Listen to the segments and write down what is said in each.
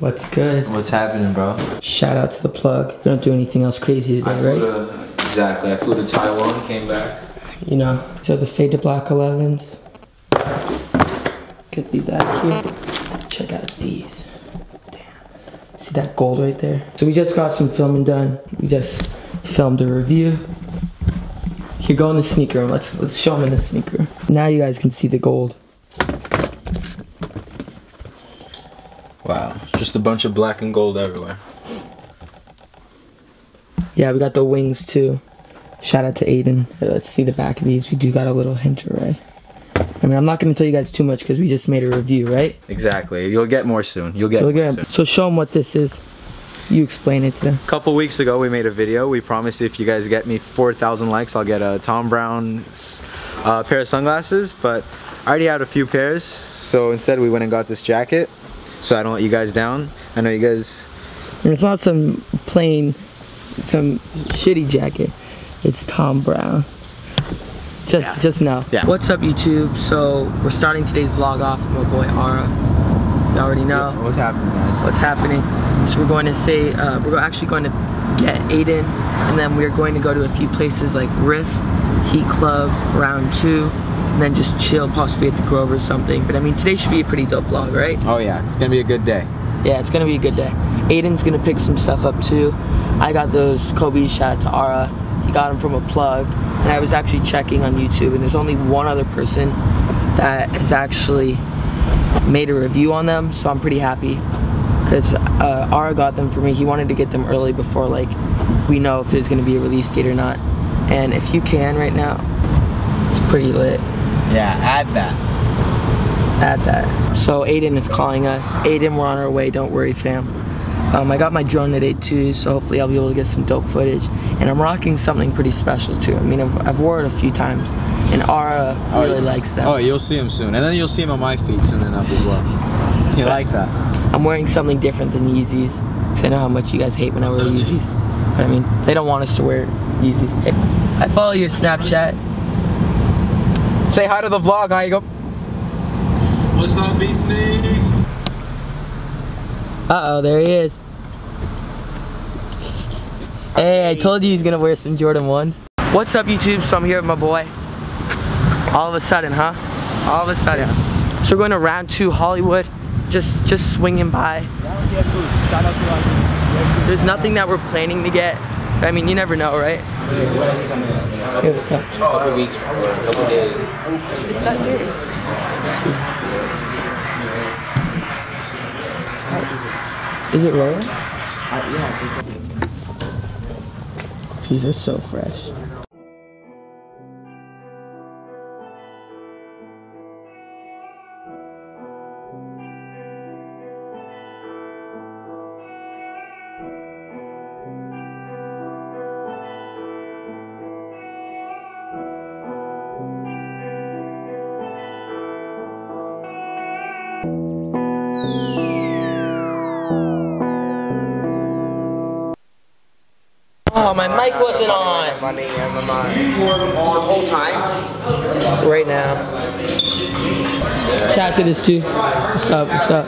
What's good? What's happening, bro? Shout out to the plug. We don't do anything else crazy today, I flew right? to, exactly. I flew to Taiwan, came back. You know, so the Fade to Black 11s. Get these out of here. Check out these. Damn. See that gold right there? So we just got some filming done. We just filmed a review. Here, go in the sneaker room. Let's let's show them in the sneaker. Now you guys can see the gold. Wow. Just a bunch of black and gold everywhere. Yeah, we got the wings too. Shout out to Aiden. Uh, Let's see the back of these. We do got a little hint of red. I mean, I'm not gonna tell you guys too much because we just made a review, right? Exactly. You'll get more soon. You'll get Look more at soon. So show them what this is. You explain it to them. A couple weeks ago, we made a video. We promised if you guys get me 4,000 likes, I'll get a Thom Browne uh, pair of sunglasses. But I already had a few pairs, so instead we went and got this jacket. So I don't let you guys down. I know you guys. And it's not some plain, some shitty jacket. It's Thom Browne. Just, Yeah. just now. Yeah. What's up, YouTube? So we're starting today's vlog off with my boy Ara. You already know What's happening, guys? what's happening. So we're going to say, uh, we're actually going to get Aiden, and then we're going to go to a few places like RIF, Heat Club, Round Two, and then just chill, possibly at the Grove or something. But I mean, today should be a pretty dope vlog, right? Oh yeah, it's gonna be a good day. Yeah, it's gonna be a good day. Aiden's gonna pick some stuff up too. I got those Kobe shot to Ara. He got them from a plug. And I was actually checking on YouTube and there's only one other person that has actually made a review on them, so I'm pretty happy. Because uh, Ara got them for me. He wanted to get them early before like we know if there's gonna be a release date or not. And if you can right now, it's pretty lit. Yeah, add that. add that. So Aiden is calling us. Aiden, we're on our way. Don't worry, fam. Um, I got my drone today too, so hopefully I'll be able to get some dope footage. And I'm rocking something pretty special too. I mean, I've, I've worn it a few times, and Ara Oh, really yeah. likes that. Oh, you'll see him soon, and then you'll see him on my feet soon enough as well. You like that? I'm wearing something different than Yeezys, because I know how much you guys hate when I wear So- Yeezys. But I mean, they don't want us to wear Yeezys. Hey, I follow your Snapchat. Say hi to the vlog. How you go? What's up, B Snake? Uh oh, there he is. Hey, I told you he's gonna wear some Jordan 1s. What's up, YouTube? So I'm here with my boy. All of a sudden, huh? All of a sudden. So we're going to round two Hollywood. Just just swinging by. There's nothing that we're planning to get. I mean, you never know, right? Hey, what's up? A couple weeks or a couple days. It's that serious. Is it rolling? Uh, yeah. These are so fresh. Oh, my mic wasn't on. Money and my mind. The whole time? Right now. Shout out to this too. What's up? What's up?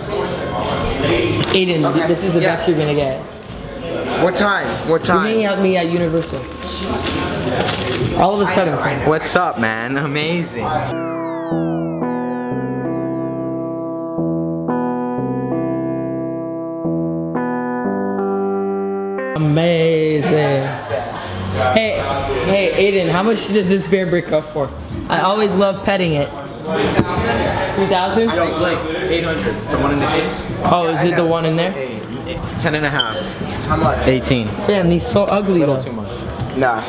Aiden, th- this is the Yeah. best you're gonna get. What time? What You're hanging time? out with me at Universal. All of a sudden, What's up, man? Amazing. Amazing. Hey, hey, Aiden, how much does this Bearbrick go for? I always love petting it. Two thousand? like 800. The one in the case? Oh, is it the one in there? Ten and a half. How much? 18. Damn, these so ugly Little though. too much. Nah.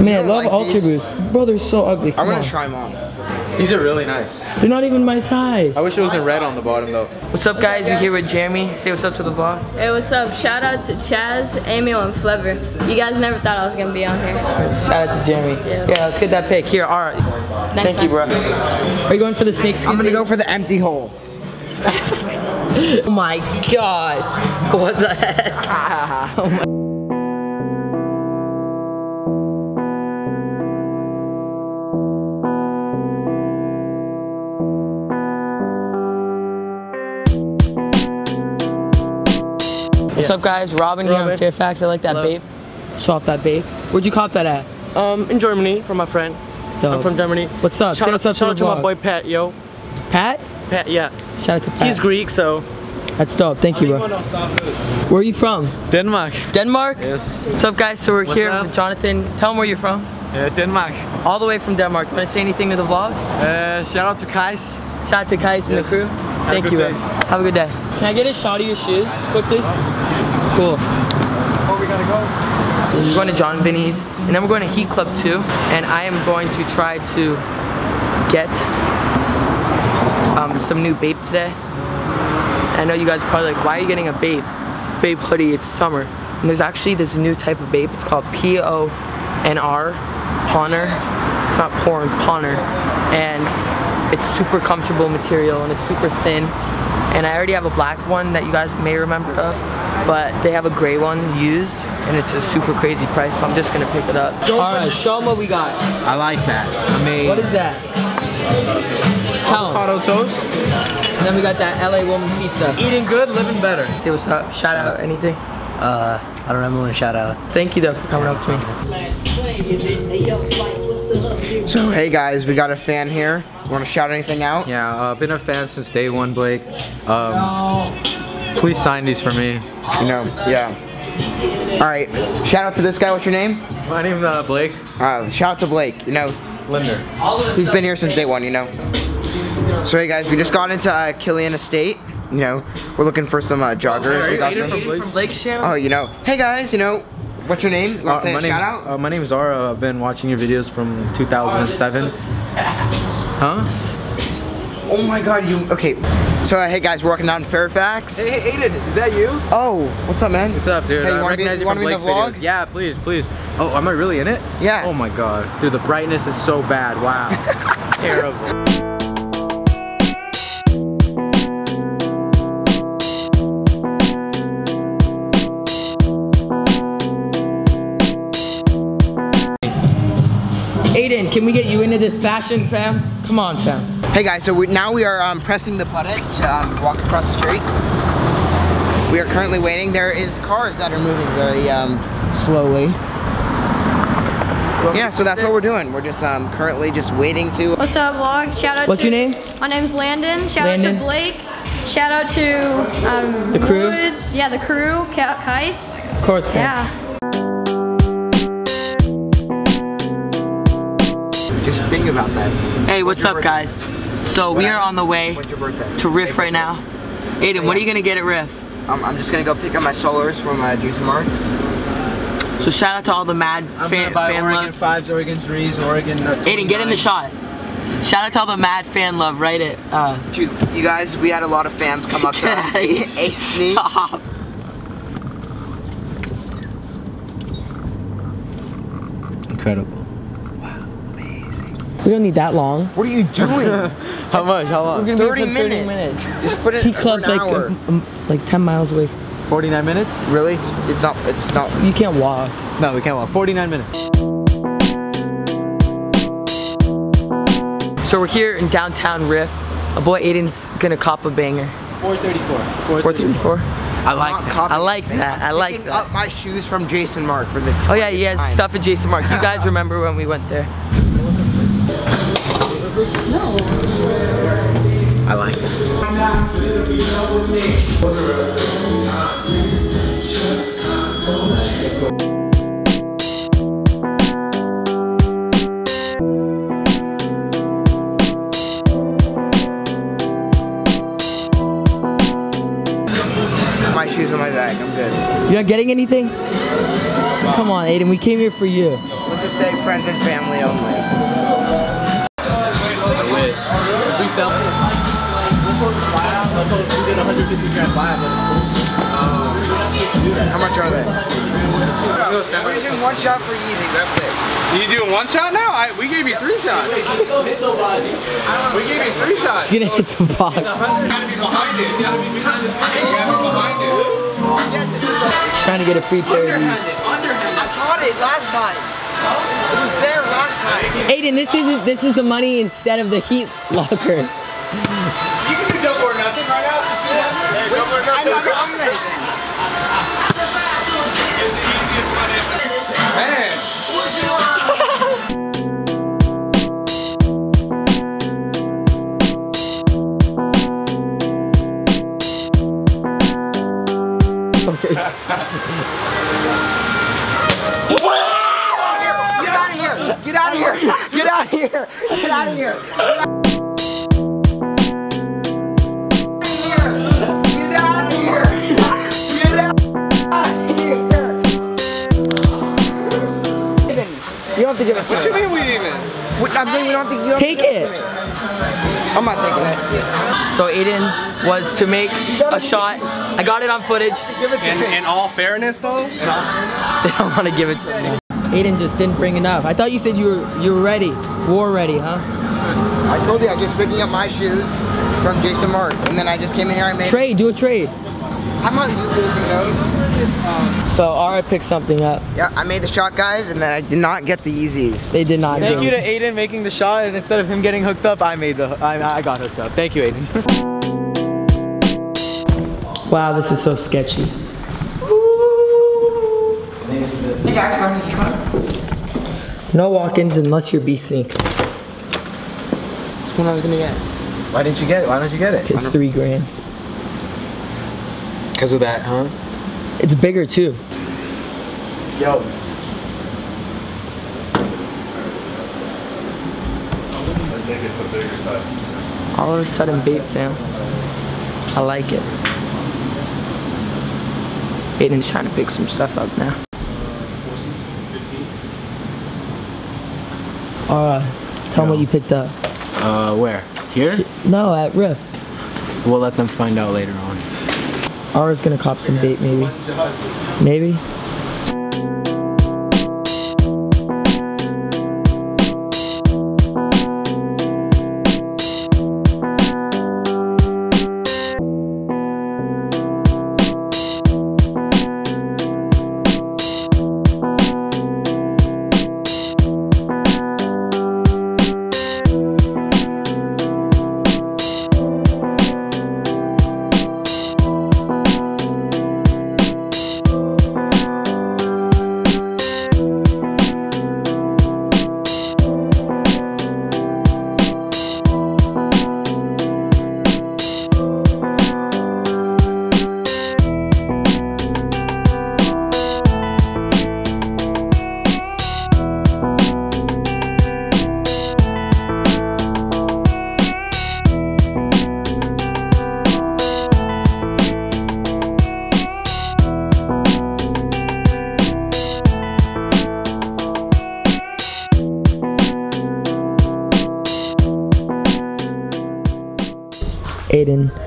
Man, I don't love like Ultra these? Boost. Bro, they're so ugly. I'm gonna on. try them on. These are really nice. They're not even my size. I wish it wasn't red on the bottom though. What's up, guys? We're here with Jeremy. Say what's up to the vlog. Hey, what's up? Shout out to Chaz, Emil, and Flever. You guys never thought I was gonna be on here. Shout out to Jeremy. Yeah. Yeah, let's get that pick. Here, all right. Thank you, bro. Are you going for the snake? I'm gonna go for the empty hole. Oh my god. What the heck? Oh my up, guys? Robin, here in Robin. Fairfax. I like that Hello. babe. Show off that babe. Where'd you cop that at? Um, in Germany from my friend. Dope. I'm from Germany. What's up? Shout Say out, shout out to to my boy Pat, yo. Pat? Pat, yeah. Shout out to Pat. He's Greek, so. That's dope. Thank you, bro. Where are you from? Denmark. Denmark? Yes. What's up, guys? So we're What's here up? with Jonathan. Tell him where you're from. Uh, Denmark. All the way from Denmark. You want to say anything to the vlog? Uh, shout out to Kais. Shout out to Kais and the crew. a Thank you, bro. day. Have a good day. Can I get a shot of your shoes quickly? Cool. Oh, we gotta go. We're going to John Vinny's, and then we're going to Heat Club too. And I am going to try to get um, some new Bape today. I know you guys are probably like, why are you getting a Bape? Bape hoodie, it's summer. And there's actually this new type of Bape. It's called P-O-N-R, Pawner. It's not porn, Pawner. And it's super comfortable material and it's super thin. And I already have a black one that you guys may remember of, but they have a gray one used and it's a super crazy price, so I'm just gonna pick it up. All right, show them what we got. I like that. I mean, What is that? Tell 'em. avocado toast? And then we got that LA woman pizza. Eating good, living better. Say what's up. Shout out anything. Uh, I don't remember when to shout out. Thank you though for coming up to me. So hey guys, we got a fan here. Want to shout anything out? Yeah, I've uh, been a fan since day one, Blake. Um, please sign these for me. You know, yeah. All right. Shout out to this guy. What's your name? My name's uh, Blake Uh, shout out to Blake. You know, Linder. he's been here since day one. You know. So hey guys, we just got into uh, Killian Estate. You know, we're looking for some uh, joggers. We got some. Aiden from Blake's channel. Oh, you know. Hey guys, you know, what's your name? You want Uh, say my a name's shout out? uh, my name's Zara. I've been watching your videos from 2007. Huh? Oh my God, you. Okay. So uh, hey guys, we're working down in Fairfax. Hey, hey, Aiden, is that you? Oh, what's up, man? What's up, dude? Hey, you I wanna be- you you from in Blake's the videos. vlog? Yeah, please, please. Oh, am I really in it? Yeah. Oh my god. Dude, the brightness is so bad. Wow. it's terrible. Aiden, can we get you into this fashion, fam? Come on, fam. Hey guys, so we, now we are um, pressing the button to um, walk across the street. We are currently waiting. There is cars that are moving very um, slowly. Yeah, so that's what we're doing. We're just um, currently just waiting to. What's up, vlog? Shout out What's to. your name? My name's Landon. Shout out Landon. to Blake. Shout out to um, The crew? Woods. Yeah, the crew. Ka- Kais. Of course, fam. Yeah. Just think about that. Hey, what's up, guys? So we are on the way When's your birthday? to RIF right now. Aiden, what are you gonna get at RIF? Um, I'm just gonna go pick up my solars from my Juice Mart. So shout out to all the mad I'm fan, gonna buy fan Oregon love. 5s, Oregon 3s, Oregon. Uh, Aiden, get in the shot. Shout out to all the mad fan love right at uh, Dude, you guys, we had a lot of fans come up to us. hey, Sneak. Stop. Incredible. We don't need that long. What are you doing? How much? How long? We're gonna 30 be for 30 minutes. minutes. just put it Heat for Club's an like hour. um, like 10 miles away. 49 minutes? Really? It's, it's not. It's not. You can't walk. No, we can't walk. 49 minutes. So we're here in downtown RIF. A boy Aiden's gonna cop a banger. 434. 434. I like not that. I like that. I like picking that. up my shoes from Jason Markk for the. Oh yeah, he has time. stuff at Jason Markk. You guys remember when we went there? I like it. My shoes on my back. I'm good. You're not getting anything? Come on, Aiden. We came here for you. We'll just say friends and family only. I we sell. We'll post a buyout. We did a 150 grand buyout. But How much are they? We're doing one shot for Yeezy, That's it. You doing one shot now? I, we gave you three shots. We gave you three shots. He's gonna hit the box. You gotta be behind it. You gotta be behind it. You gotta be behind it. Yeah, this is a Trying to get a free pair of these. I caught it last time. It was there last time. Aiden, this is this is the money instead of the heat locker. You can do double or nothing right now. So yeah. Double or nothing. I'm not wrong with anything. Man. Okay. Get out of here! Get out of here! Get out of here! Get out of here! Get out of here! You don't have to give it to What you me. mean we even? Wait, I'm saying we don't have to. You don't Take have to give it. it. to me. I'm not taking it. So Aiden was to make a shot. I got it on footage. Give it to In, me. in all fairness though, in all, They don't want to give it to me. Aiden just didn't bring enough. I thought you said you were you were ready, war ready, huh? I told you I'm just picking up my shoes from Jason Markk, and then I just came in here. I made. Trade, do a trade. I'm not losing those. So Ara picked something up. Yeah, I made the shot, guys, and then I did not get the Yeezys. They did not. Thank do you to. Aiden making the shot, and instead of him getting hooked up, I made the I, I got hooked up. Thank you, Aiden. Wow, this is so sketchy. Hey guys, want to come? No walk-ins unless you're B-Sync. That's what I was gonna get. Why didn't you get it? Why don't you get it? It's three grand. Because of that, huh? It's bigger too. Yo. All of a sudden, bait fam. I like it. Aiden's trying to pick some stuff up now. Alright, tell me what you picked up. Uh, where? Here? No, at RIF. We'll let them find out later on. Ara's gonna cop some bait, maybe. Maybe?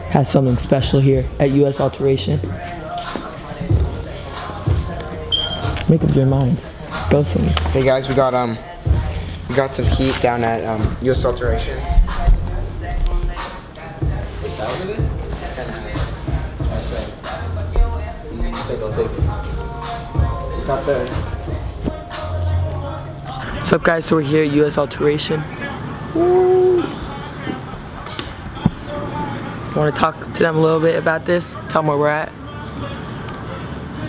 Has something special here at US Alteration. Make up your mind. Go somewhere. Hey guys, we got um, we got some heat down at um, U.S. Alteration. What's up guys, so we're here at US Alteration. Want to talk to them a little bit about this? Tell them where we're at.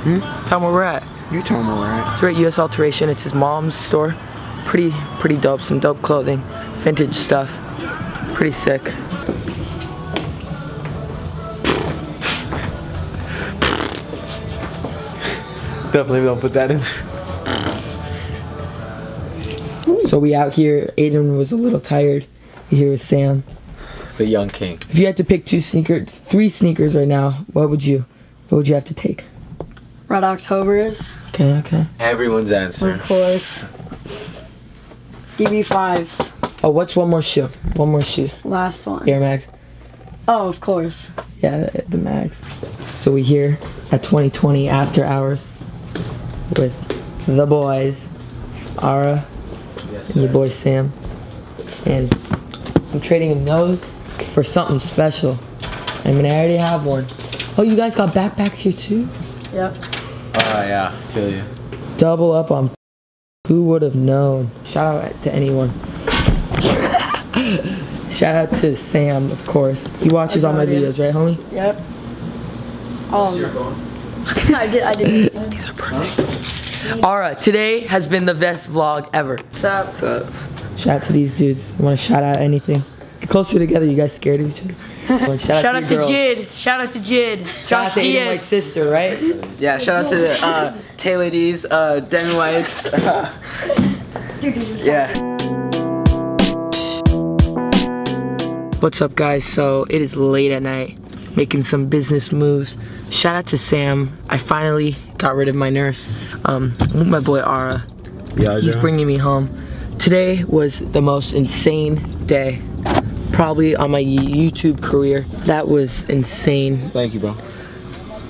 Hmm? Tell them where we're at. you tell me where we're at. So we're at US Alteration. It's his mom's store. Pretty, pretty dope. Some dope clothing, vintage stuff. Pretty sick. Definitely don't put that in. So we out here. Aiden was a little tired. Here with Sam. The young king. If you had to pick two sneakers, three sneakers right now, what would you, what would you have to take? Red Octobers, Okay, okay. Everyone's answer. of course. DB5s, Oh, what's one more shoe? One more shoe. last one. Air Max. Oh, of course. Yeah, the, the Max. So we here at 2020 After Hours with the boys, Ara, Yes, and your boy Sam. And I'm trading him those for something special. I mean, I already have one. Oh, you guys got backpacks here too? Yep. Oh yeah, feel you. Double up on. Who would have known? Shout out to anyone. Shout out to Sam, of course. He watches all my Okay, videos, right, homie? Yep. All of them. I did. I did. These are perfect. Ara, today has been the best vlog ever. What's up? What's up? Shout out to these dudes. You want to shout out anything? Get closer together. You guys scared of each other? Shout, Shout out you, to girl. Jid. Shout out to Jid. Shout out Josh to Aiden White's Diaz. sister, right? Yeah, shout out to uh, Taylor D's, uh, Demi White's. yeah. What's up, guys? So it is late at night, making some business moves. Shout out to Sam. I finally got rid of my nerfs. Um, my boy Ara. Yeah, He's bringing me home. Today was the most insane day, probably on my YouTube career. That was insane. Thank you, bro.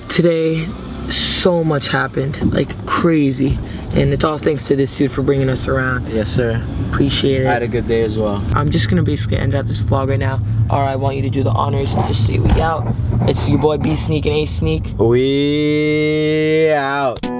Today, so much happened, like crazy. And it's all thanks to this dude for bringing us around. Yes, sir. Appreciate I had a good day as well. I'm just gonna basically end out this vlog right now. Alright, I want you to do the honors and just say we out. It's your boy B Sneak and A Sneak. We out.